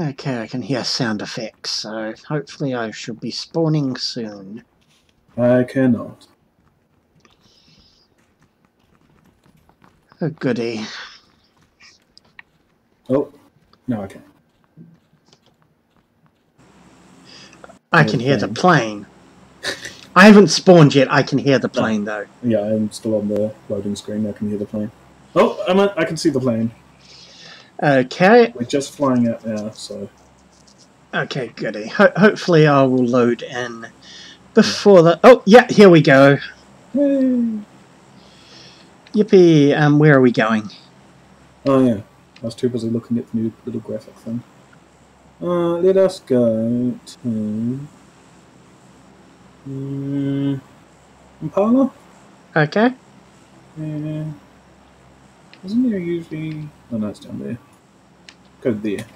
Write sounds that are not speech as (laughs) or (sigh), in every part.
Okay, I can hear sound effects, so hopefully I should be spawning soon. I cannot. Oh, goody. Oh, no, I can. I can hear the plane. I haven't spawned yet, I can hear the oh. plane though. Yeah, I'm still on the loading screen. I can hear the plane. Oh, I'm a, I can see the plane. Okay, We're just flying out now, so okay, goody. Ho- hopefully I will load in before the... Oh, yeah, here we go. Yay. Yippee, um, where are we going? Oh yeah, I was too busy looking at the new little graphic thing. Uh, let us go to um, Impala. Okay, Yeah. Isn't there usually? Oh no, it's down there. Go there.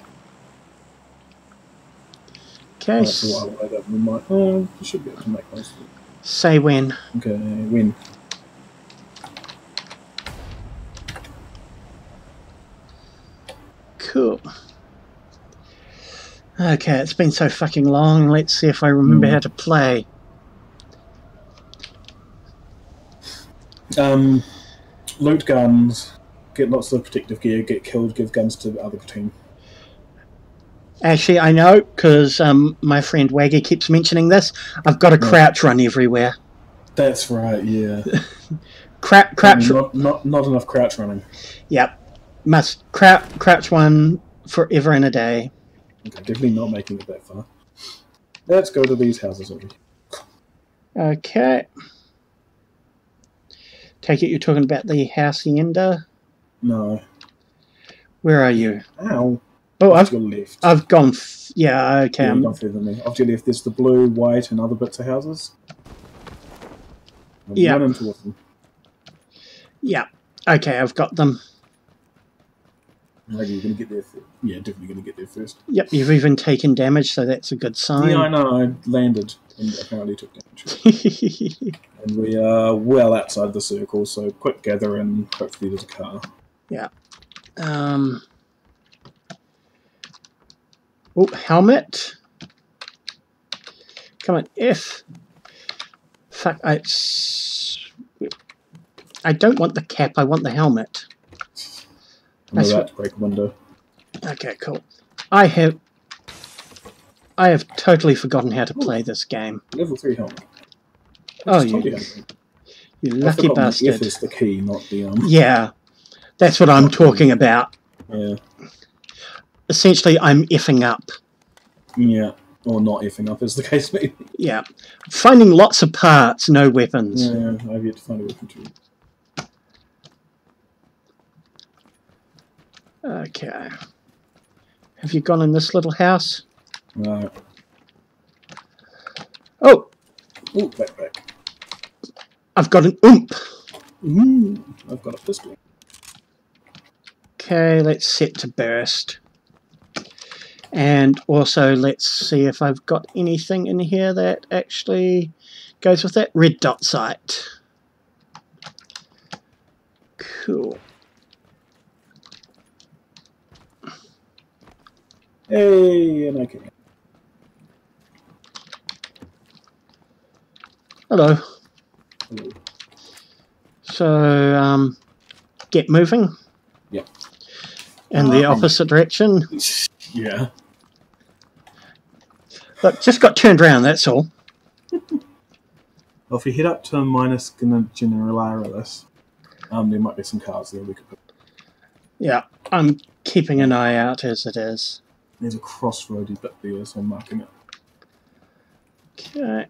okay, Oh, that's a while away. That we might. Oh, we should be able to make most of it. say when. Okay, win. Cool. Okay, it's been so fucking long. Let's see if I remember Hmm. how to play. Um, loot guns. Get lots of protective gear. Get killed. Give guns to the other team. Actually, I know because um, my friend Waggy keeps mentioning this. I've got a Yeah. crouch run everywhere. That's right. Yeah. Cra- (laughs) crouch. not, not not enough crouch running. Yep. Must crouch crouch one forever and a day. Okay, definitely not making it that far. Let's go to these houses already. Okay. Take it you're talking about the hacienda. No. Where are you? Ow. Oh, Off I've left. I've gone. F- yeah. Okay. yeah, you've gone further than me. Off to your left, there's the blue, white, and other bits of houses. I've Yeah. Run into them. yeah. Okay. I've got them. You're going to get there first. Yeah, definitely going to get there first. Yep. You've even taken damage, so that's a good sign. Yeah, I know. I landed and apparently took damage. (laughs) and we are well outside the circle, so quick gather and hopefully there's a car. Um. Oh, helmet. Come on, F. Fuck, I. I don't want the cap. I want the helmet. I'm That's about to break a window. Okay, cool. I have. I have totally forgotten how to play this game. Level 3 helmet. Oh, you, you lucky forgot my F is the key, not the um. Yeah, that's what I'm talking about. Yeah, Essentially, I'm effing up. yeah, or not effing up, as the case may be. Yeah. Finding lots of parts, no weapons. Yeah, I've yet to find a weapon too. Okay. Have you gone in this little house? No. Oh, Ooh, back, back. I've got an UMP. Ooh, I've got a pistol. Okay, let's set to burst. And also, let's see if I've got anything in here that actually goes with that. Red dot sight. Cool. Hey, and can. Hello. Hello. So, um, get moving. In the Um, opposite direction. Yeah. Look, just got turned around, that's all. Well, if we head up to Minas Gen- Generalaris, um, there might be some cars there we could put. Yeah, I'm keeping an eye out as it is. There's a crossroady bit there, so I'm marking it. Okay.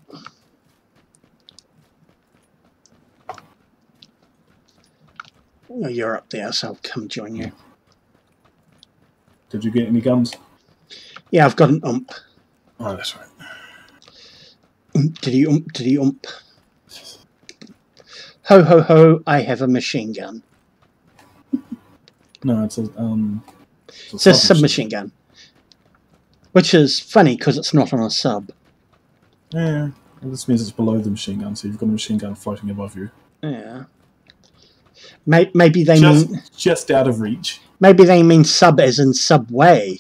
Oh, you're up there, so I'll come join you. Did you get any guns? Yeah, I've got an ump. Oh, that's right. Ump, diddy ump, diddy ump. Ho ho ho, I have a machine gun. No, it's a um. It's a submachine gun. Which is funny because it's not on a sub. Yeah. Well, this means it's below the machine gun, so you've got a machine gun floating above you. Yeah. Maybe they Just, mean just out of reach. Maybe they mean sub as in subway,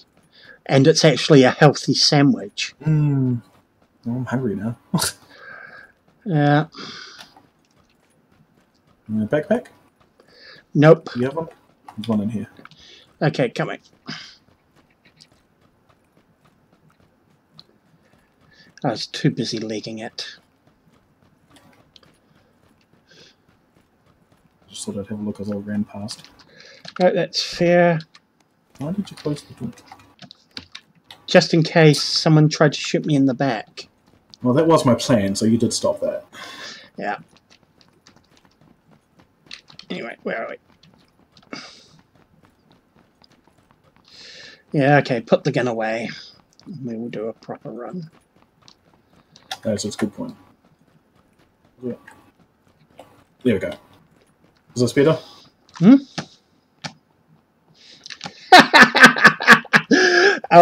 and it's actually a healthy sandwich. Mm. Oh, I'm hungry now. Yeah. Uh, backpack? Nope. You have one? There's one in here. Okay, coming. I was too busy legging it. Just thought I'd have a look as I ran past. Right, that's fair. Why did you close the door? Just in case someone tried to shoot me in the back. Well, that was my plan, so you did stop that. Yeah. Anyway, where are we? Yeah, okay, put the gun away. We will do a proper run. That's a good point. Yeah. There we go. Is this better? Hmm?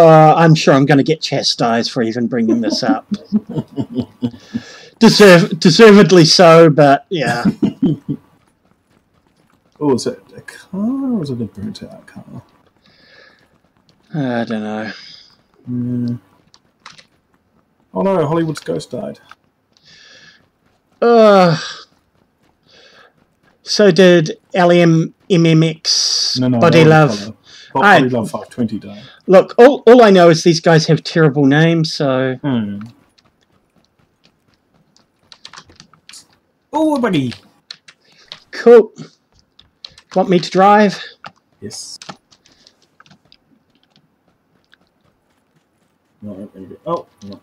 Uh, I'm sure I'm going to get chastised for even bringing this up. (laughs) Deserve, deservedly so, but yeah. (laughs) Oh, is it a car or is it a burnt out car? I don't know. Mm. Oh no, Hollywood's ghost died. Uh, so did LM MMX No, no, Body was Love. Body Love 520 died. Look, all, all I know is these guys have terrible names, so Hmm. Oh, buddy! cool. Want me to drive? Yes. No, there you go. Oh, no.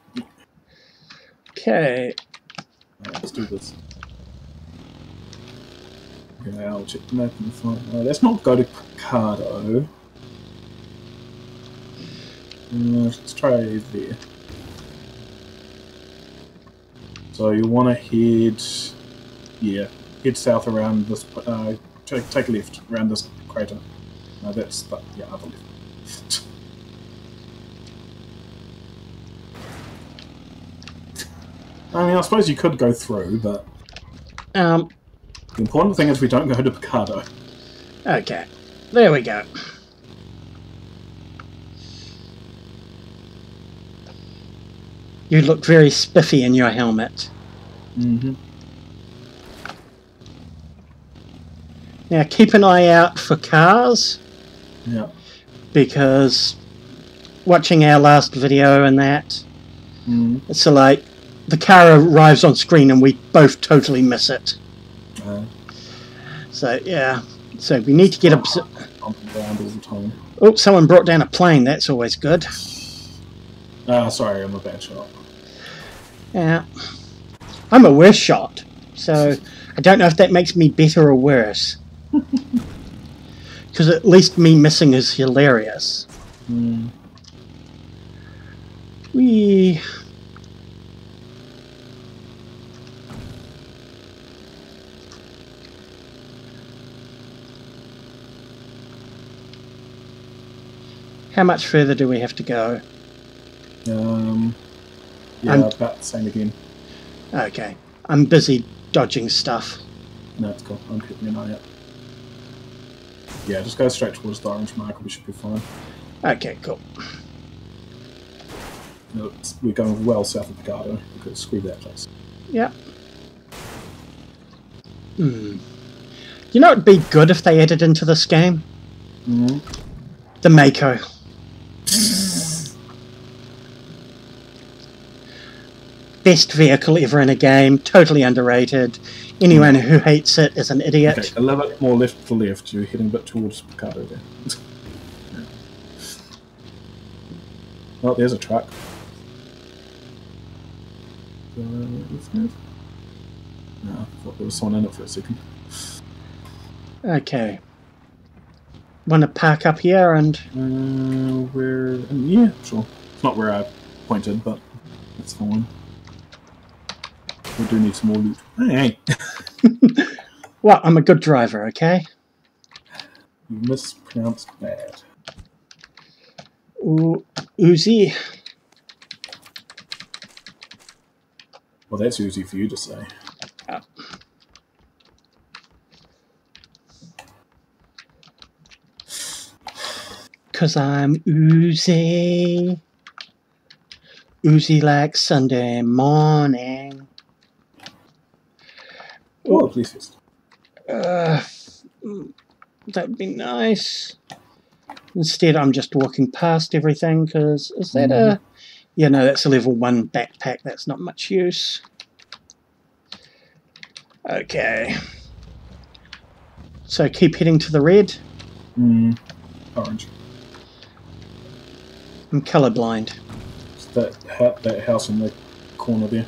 Okay. Alright, let's do this. Okay, I'll check the map and find. Let's not go to Pecado. Uh, let's try there. So you want to head, yeah, head south around this. Uh, take, take a left around this crater. No, that's the yeah other left. I mean, I suppose you could go through, but Um, the important thing is we don't go to Pecado. okay. There we go. You look very spiffy in your helmet. Mm-hmm. Now keep an eye out for cars Yeah. because watching our last video and that, Mm. it's like the car arrives on screen and we both totally miss it. Uh, So yeah, so we need to get a. bumping around all the time. Oh, someone brought down a plane. That's always good. Ah, sorry, I'm a bad shot. Yeah, I'm a worse shot, so I don't know if that makes me better or worse. (laughs) Because at least me missing is hilarious. Mm. We. How much further do we have to go? Um, yeah, I'm- about the same again. Okay, I'm busy dodging stuff. No, it's cool. I'm keeping an eye out. Yeah, just go straight towards the orange marker. We should be fine. Okay, cool. No, we're going well south of Pecado because screw that place. Yeah. Hmm. You know, it'd be good if they added into this game Mm. the Mako. Best vehicle ever in a game, totally underrated. Anyone who hates it is an idiot. Okay, a little bit more left to left. You're heading a bit towards Pecado there. (laughs) oh, there's a truck. Uh. No, I thought there was someone in it for a second. Okay. Want to park up here and Uh, where? yeah, sure. It's not where I pointed, but that's fine. We do need some more loot. Hey, hey. (laughs) well, I'm a good driver, okay? you mispronounced bad. Ooh, Uzi. Well, that's easy for you to say. (sighs) Cause I'm oozy. Oozy like Sunday morning. Oh, please fist. Uh, that'd be nice. Instead, I'm just walking past everything because is that a. Yeah, no, that's a level one backpack. That's not much use. Okay. So keep heading to the red. Mm, orange. I'm colorblind. It's that that house in the corner there,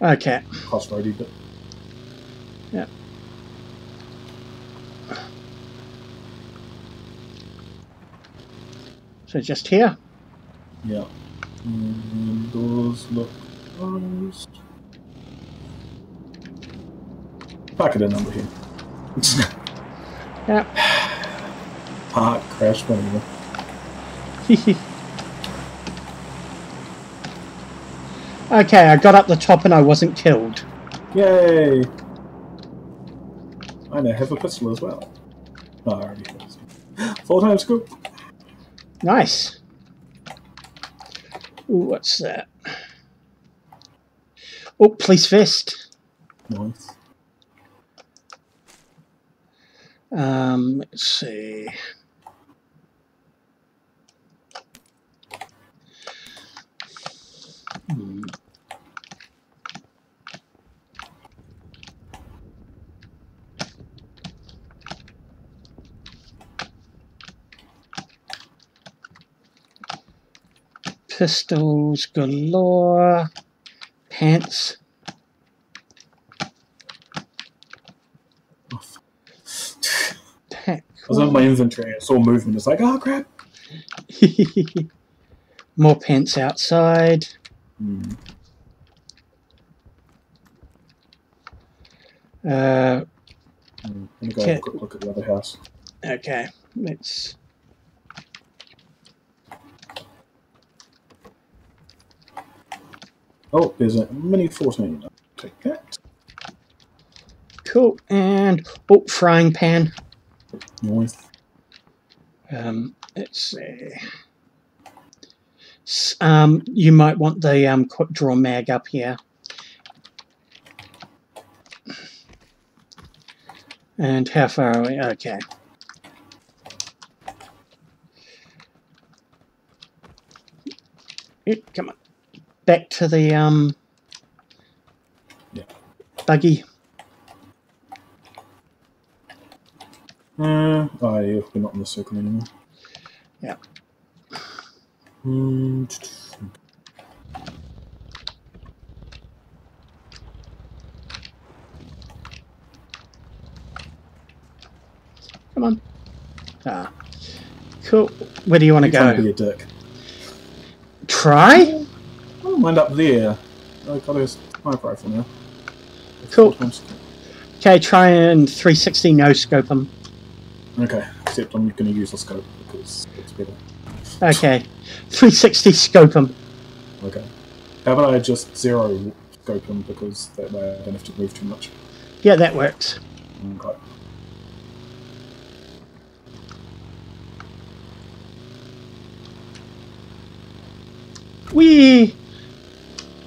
Okay. crossroady bit. So just here. Yeah. And doors look closed. Park at a number here. (laughs) Yeah. Park, crash, whatever. (laughs) okay, I got up the top and I wasn't killed. Yay! I now have a pistol as well. Oh, I already have. Four times scoop. Nice. Ooh, what's that? Oh, police vest. Nice. Um, let's see. Pistols galore. Pants. I was in my inventory. I saw movement. It's like, oh crap. (laughs) More pants outside. Hmm. Uh, I'm gonna go have a quick look at the other house. okay, let's. Oh, there's a mini 14. I'll take that. Cool. And oh, frying pan. Nice. Um, let's see. Um, you might want the um, quick draw mag up here. And how far away? Okay. Eh, Come on. Back to the um, Yeah. buggy. Uh, oh, yeah, we're not in the circle anymore. Yeah. Hmm. Come on. Ah. Cool. Where do you want to You're trying to go? be a dick. Try? Mind up there. I got a sniper rifle now. Cool. Okay, try and 360 no scope them. Okay, except I'm going to use the scope because it's better. Okay, 360 scope them. Okay. How about I just zero scope them because that way I don't have to move too much. Yeah, that works. Okay. Whee! No, no, no, no, no, no.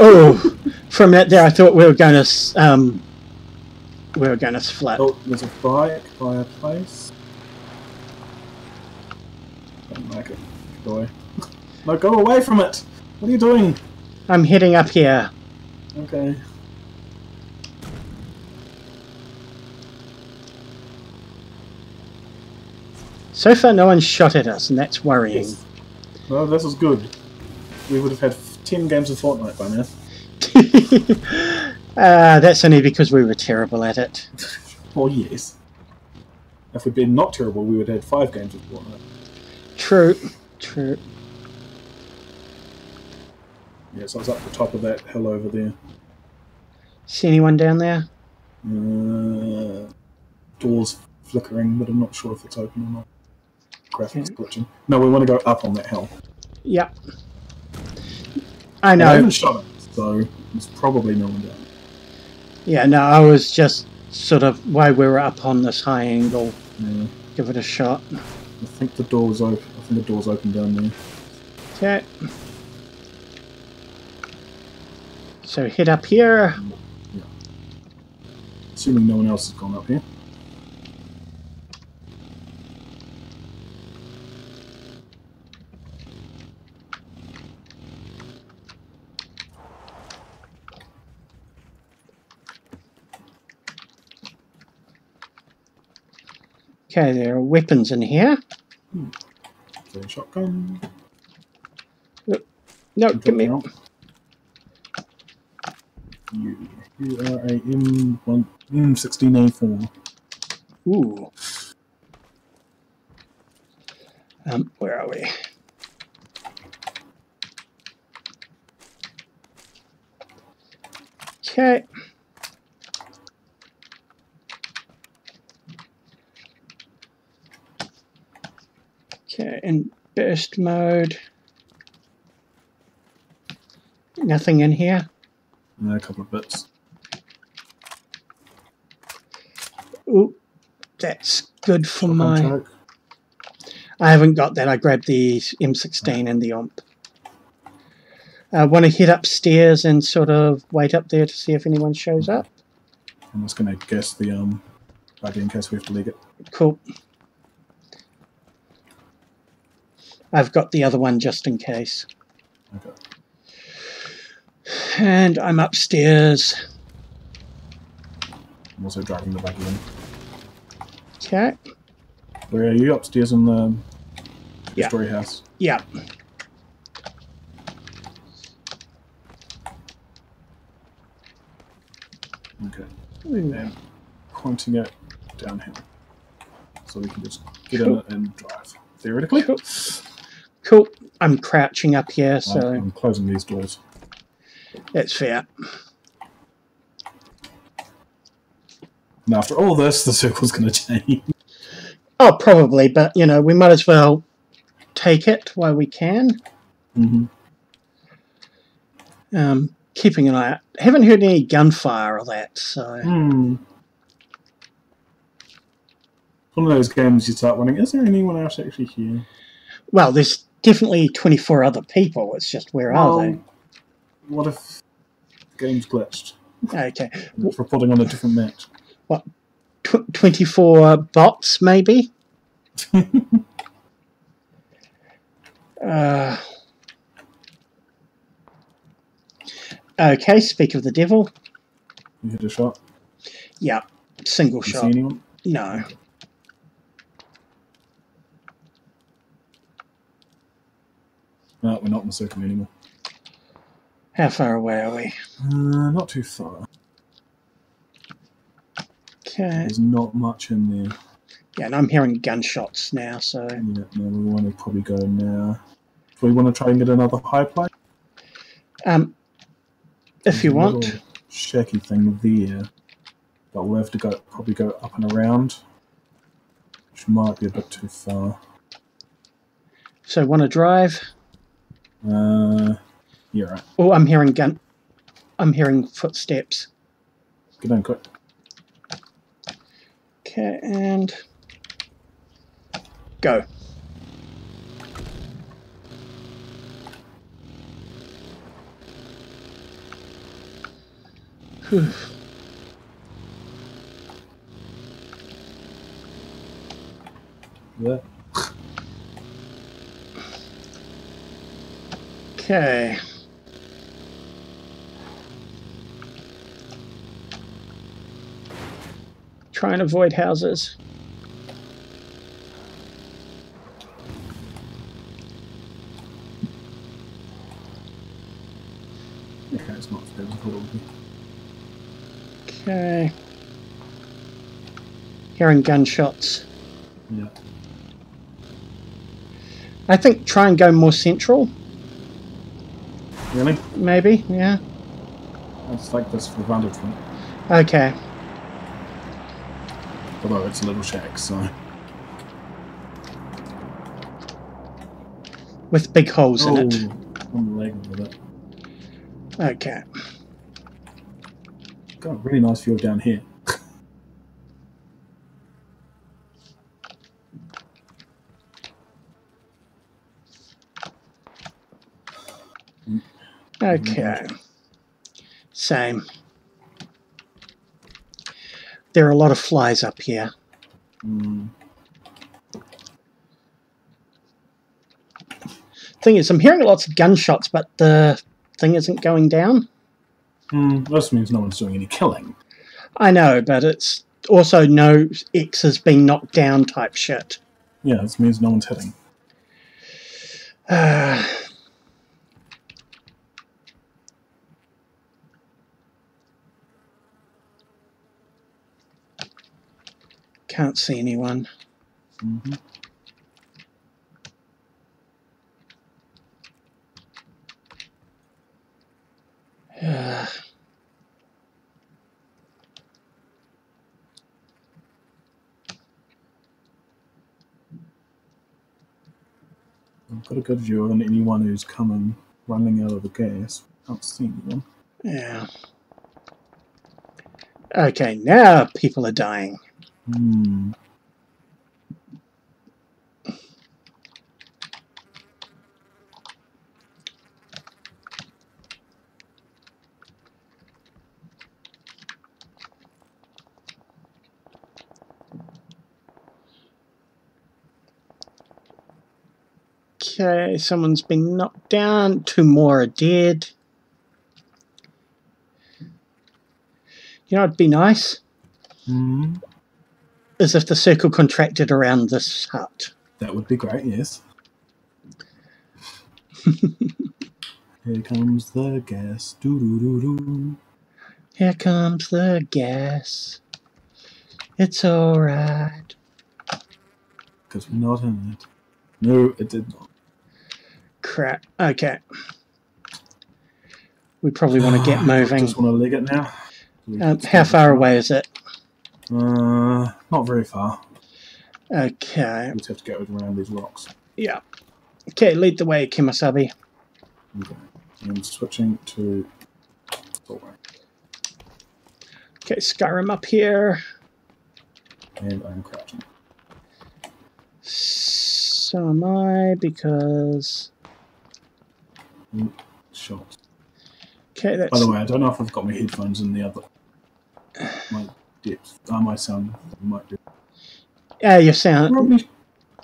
Oh, from that there, I thought we were going to um, we were going to split. Oh, there's a bike by a place. Don't like it. Go away. No, go away from it! What are you doing? I'm heading up here. Okay. So far, no one's shot at us, and that's worrying. Yes. No, this is good. We would have had 10 games of Fortnite by now. (laughs) uh, that's only because we were terrible at it. (laughs) Well, yes. If we'd been not terrible, we would have had 5 games of Fortnite. True, true. Yeah, so I was up the top of that hill over there. See anyone down there? Uh, doors flickering, but I'm not sure if it's open or not. Graphics glitching. No, we want to go up on that hill. Yep. I And I know. haven't shot it, so it's probably no one down. Yeah, no, I was just sort of why we were up on this high angle. Yeah. give it a shot. I think the door's open. I think the door's open down there. Okay. So head up here. Yeah. Assuming no one else has gone up here. Okay, there are weapons in here. So shotgun. No, give me. You, you are a M1 M16A4. Ooh. Um, where are we? Okay. Okay, in burst mode. Nothing in here. And a couple of bits. Ooh, that's good for my. I haven't got that. I grabbed the M16 and the UMP. I want to head upstairs and sort of wait up there to see if anyone shows up. I'm just going to guess the um buggy in case we have to leg it. Cool. I've got the other one just in case. Okay. And I'm upstairs. I'm also driving the buggy in. Okay. Where are you? Upstairs in the Yeah. story house. Yeah. Okay. Ooh. And pointing it downhill. So we can just get in it and drive. Theoretically. Cool. Cool. I'm crouching up here, so I'm closing these doors. that's fair. And after all this, the circle's going to change. Oh, probably, but you know, we might as well take it while we can. Mm-hmm. Um, keeping an eye out. Haven't heard any gunfire or that, so Hmm. One of those games you start wondering, is there anyone else actually here? well, there's definitely 24 other people. It's just where Well, are they? What if the game's glitched? Okay, It's reporting on a different match. Tw- 24 bots maybe. (laughs) uh, okay, speak of the devil. You hit a shot. Yeah, single You shot. see anyone? No. No, we're not in the circle anymore. How far away are we? Uh, not too far. Okay. There's not much in there. Yeah, and I'm hearing gunshots now, so Yeah, no, we want to probably go now. Do we want to try and get another high plane? um, if you There's want, shaky thing there, but we'll have to go probably go up and around, which might be a bit too far. so want to drive? Uh, yeah, right. Oh, I'm hearing gun. I'm hearing footsteps. Get in quick. Okay, and go. Whew. Yeah. Okay. Try and avoid houses. Okay, it's not physical. Okay. Hearing gunshots. Yeah. I think try and go more central, Really? maybe. Yeah. Let's take this for vantage point. Okay. Although it's a little shack, so. With big holes in it. on the leg with it. Okay. Got a really nice view down here. Okay. Same. There are a lot of flies up here. Mm. Thing is, I'm hearing lots of gunshots, but the thing isn't going down. Mm, this means no one's doing any killing. I know, but it's also no X has been knocked down type shit. Yeah, this means no one's hitting. Uh, (sighs) can't see anyone. hmm (sighs) Uh, I've got a good view on anyone who's coming running out of the gas. Can't see anyone. yeah. Okay, now people are dying. Hmm. Okay, someone's been knocked down. Two more are dead. You know, it'd be nice Hmm. Is if the circle contracted around this hut. That would be great, yes. (laughs) Here comes the gas. Doo doo doo doo. Here comes the gas. It's alright. Because we're not in it. No, it did not. Crap. Okay. We probably want to get (sighs) moving. Just want to leg it now. Um, how far away is it? Uh, not very far. Okay. We just have to go around these rocks. Yeah. Okay, lead the way, Kemosabe. Okay. I'm switching to. Okay, Skyrim up here. And I'm crouching. So am I, because... Shot. Okay, that's... By the way, I don't know if I've got my headphones in the other. Depth. Uh, my sound might be. Ah, your sound... Probably,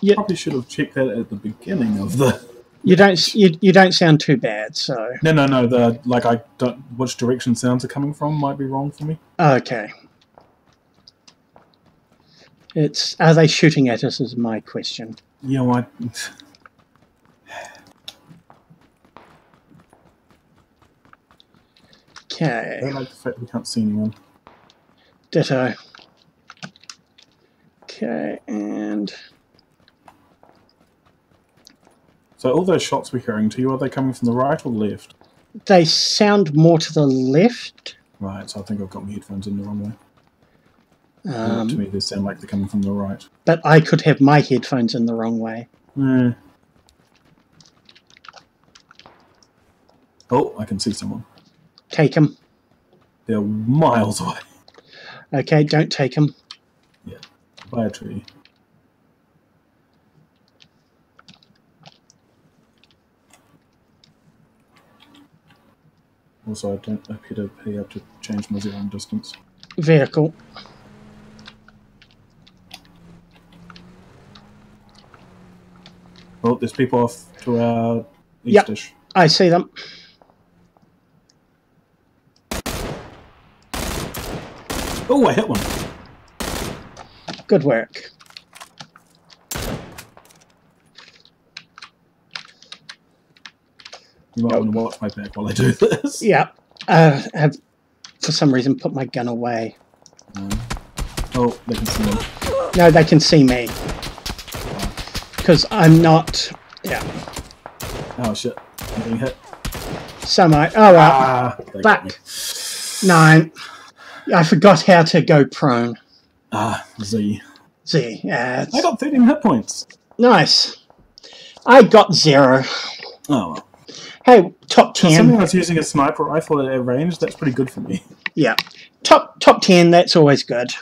Yeah. probably should have checked that at the beginning of the. You don't, you, you don't sound too bad, so... No, no, no. The like I don't. Which direction sounds are coming from might be wrong for me. Okay. It's... Are they shooting at us is my question. Yeah, well, I, (laughs) I Okay. don't like the fact we can't see anyone. Ditto. Okay, and... So all those shots we're hearing to you are they coming from the right or left? They sound more to the left. Right. So I think I've got my headphones in the wrong way. to Um, me, they sound like they're coming from the right. but I could have my headphones in the wrong way. Eh. Oh, I can see someone. Take them. They're miles away Okay, don't take them. by a tree. Also, I don't appear to be able to change my zero distance. Vehicle. Oh, there's people off to our Yep. eastish. I see them. Oh, I hit one. Good work. You might want to watch my back while I do this. Yeah. Uh, have for some reason put my gun away. Um, oh, they can see me. No, they can see me. Because I'm not. Yeah. Oh shit! I'm getting hit. Semi. Oh, well. Ah, back. Nine. I forgot how to go prone. Ah, Z. Z. Yeah, I got 13 hit points. nice. I got zero. Oh well. Hey, top ten. I was using a sniper rifle at a range, that's pretty good for me. Yeah, top top ten. That's always good.